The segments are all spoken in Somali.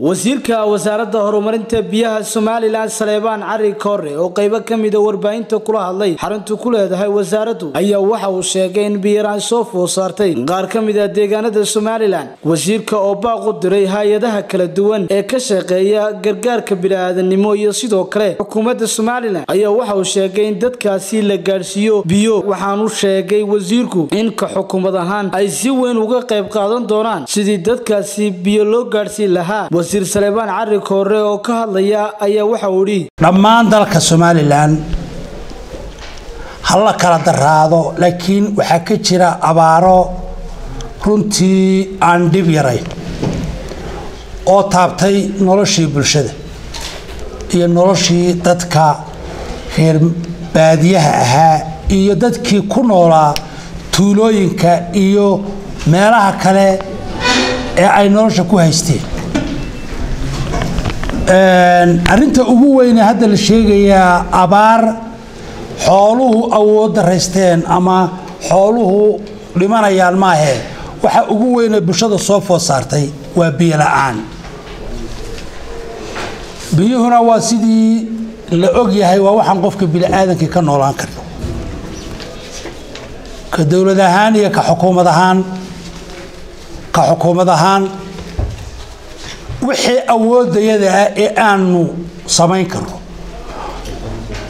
wasiirka wasaaradda horumarinta biyaha somalilan saleebaan cari koore oo qaybo ka mida warbaahinta kula hadlay xaruntu ku leedahay wasaaraddu ayaa waxa uu sheegay in biyaraan soo food saartay. Qaar ka mid a deegaanada somalilan wasiirka oo baaq u diray hay'adaha kala duwan ee ka shaqeeya gargaarka bini'aadanimo iyo sidoo kale xukuumadda somalilan ayaa waxa uu sheegay in dadkaasi la gaadhsiiyo biyo. Waxaanu sheegay wasiirku in ka xukuumad ahaan ay si weyn uga qayb qaadan doonaan sidii dadkaasi biyo loo gaadhsiin lahaa wasiir saleebaan cari koore oo ka hadlaya ayaa waxa uu idhi dhammaan dalka somalilan ha la kala daraado laakiin waxaa ka jira abaaro runtii aan dhib yarayn oo taabtay noloshii bulshada iyo noloshii dadka reer baadiyaha ahaa iyo dadkii ku noolaa tuulooyinka iyo meelaha kale ee ay nolosha ku haysteen arrinta ugu weyne hadda la sheegayaa abaar xooluhu awood daraysteen ama xooluhu dhimanayaan maahee waxa ugu weyne bulshada soo food saartay waa biyo la'aan. Biyuhuna waa sidii la og yahay waa waxaan qofka bini-aadankii ka noolaan karno. Ka dowlad ahaan iyo ka xukuumad ahaan ka xukuumad ahaan wixii awoodayada ah ee aanu samayn karno.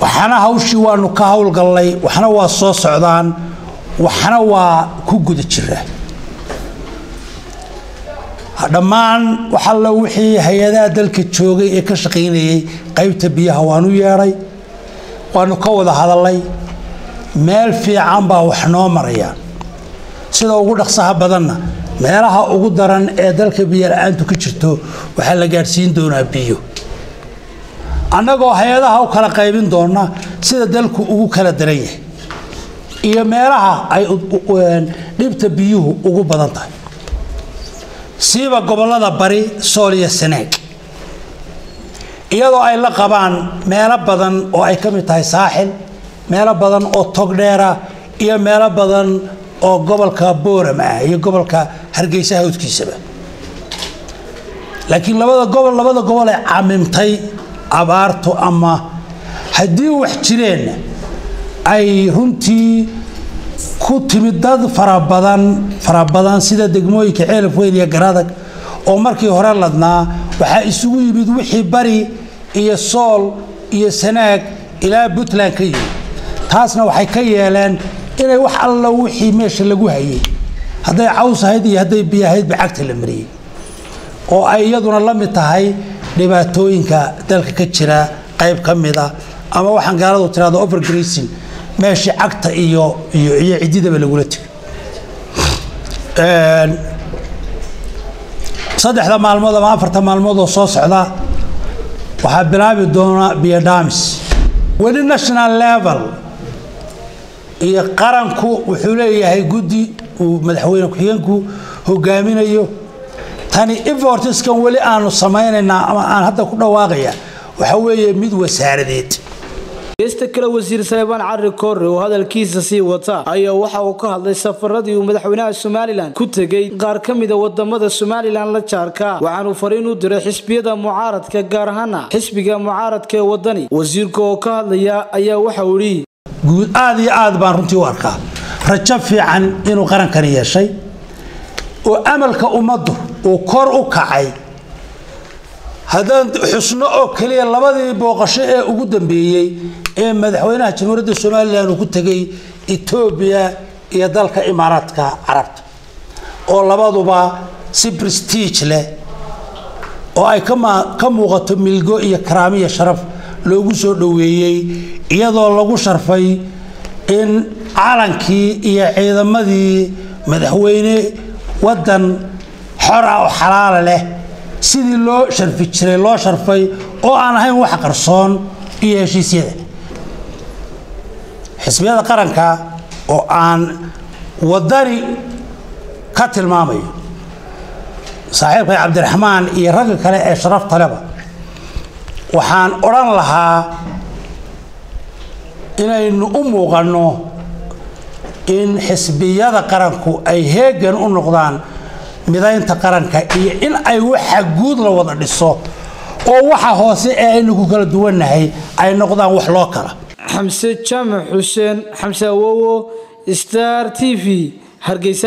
Waxna hawshii waanu ka howlgallay waxna waa soo socdaan waxna waa ku guda jiraa dhammaan waxalla wixii hay'adaha dalka joogay ee ka shaqaynayay qaybta biyaha waanu yeedhay waanu ka wada hadallay meel fiican baa wax noo marayaan sida ugu dhaqsaha badanna meelaha ugu daran ee dalka biyo la'aantu ka jirto waxaa la gaadhsiin doonaa biyo. Annagoo hay'adaha u kala qaybin doona sida dalku ugu kala daran yahay iyo meelaha ay dhibta biyuhu ugu badan tahay. Siiba gobollada bari sool iyo saneeg iyadoo ay la qabaan meelo badan oo ay ka mid tahay saaxil meelo badan oo togdheera iyo meelo badan oo gobolka booram ah iyo gobolka hargeysa hawdkiisaba laakiin labada gobol labada gobol ee camimtay abaartu ama haddii wax jireen ay runtii ku timid dad farabadan farabadan sida degmooyinka ceelaf weyn iyo garadag oo markii hore ladnaa waxaa isugu yimid wixii bari iyo sool iyo sanaag ilaa puntland ka yimid. Taasna waxay ka yeeleen inay wax alla wixii meesha lagu hayay. Hadday caws ahayd iyo hadday biyo ahaydba cagta la mariyey. Oo ay iyaduna la mid tahay dhibaatooyinka dalka ka jira qayb ka mida ama waxaan gaaladu tirahdo overgracing meeshii cagta iyo iyo iyo ciddidaba lagula tegay saddexda maalmood ama afarta maalmood oo soo socda waxaa bilaabi doona biyo dhaamis weli national level iyo qaranku wuxuu leeyahay guddi uu madaxweyne ku-xigeenku hogaaminayo tani efortiskan weli aanu samaynaynaa ama aan hadda ku dhawaaqaya waxa weeye mid wasaaradeed. Geesta kale wasiir saleebaan cari koore oo hadalkiisa sii wata ayaa waxa uu ka hadlay safaradii uu madaxweynaha somalilan ku tegey qaar ka mida waddamada somalilan la jaarka waxaanuu fariin u diray xisbiyada mucaaradka gaar ahaana xisbiga mucaaradka ee wadani wasiirka oo ka hadlaya ayaa waxa uu idhi guud aad iyo aad baan runtii u arkaa. Rajo fiican inuu qarankani yeeshay oo amalka ummaddu uu kor u kacay. Haddaan xusno oo keliya labadii booqasho ee ugu dambeeyey ee madaxweynaha jamhuuriyadda somalilan uu ku tegay etoobiya iyo dalka imaaraadka carabta oo labaduba si prestige leh oo ay ka muuqato milgo iyo karaamiya sharaf loogu soo dhoweeyey iyadoo lagu sharfay in calankii iyo ciidamadii madaxweyne waddan xor ah oo xalaala leh sidii loo sharfi jiray loo sharfay oo aan ahayn wax qarsoon iyo heshiisyada. Xisbiyada qaranka oo aan wadani ka tilmaamayo saaxiibkay cabdiraxmaan iyo ragga kale ee sharafta leba waxaan odhan lahaa inaynu u muuqanno in xisbiyada qaranku ay heegan u noqdaan midaynta qaranka iyo in ay waxa guud la wada dhiso oo waxa hoose ee aynu ku kala duwannahay ay noqdaan wax loo kala. Xamse jaamac xuseen xamse awowo star t v hargeysa